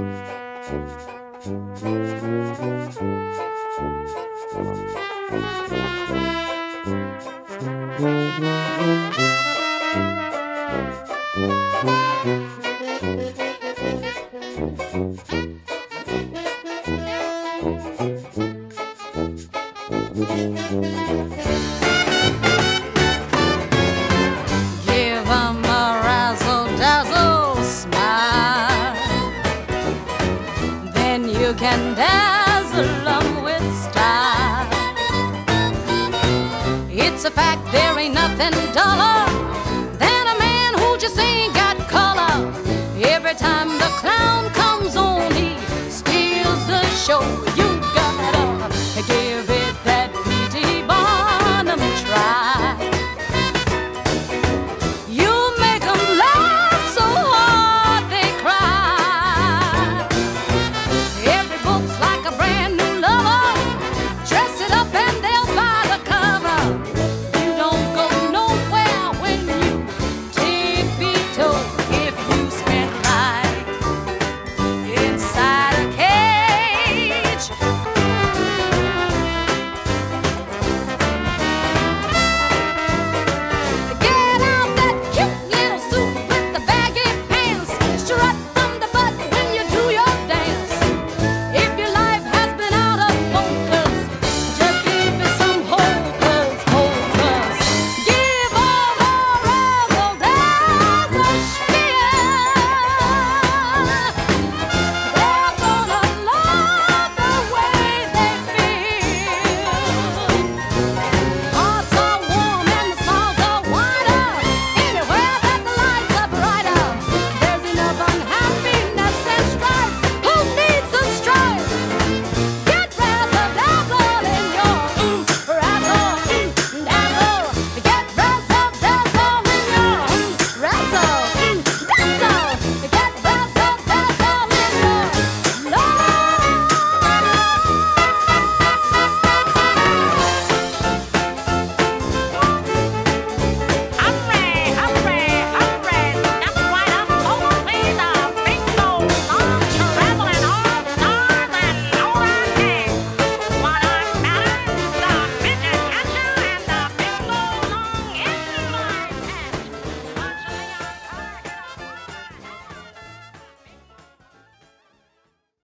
Give when you can dance along with style. It's a fact there ain't nothing duller than a man who just ain't got color. Every time the clown comes on, he steals the show. You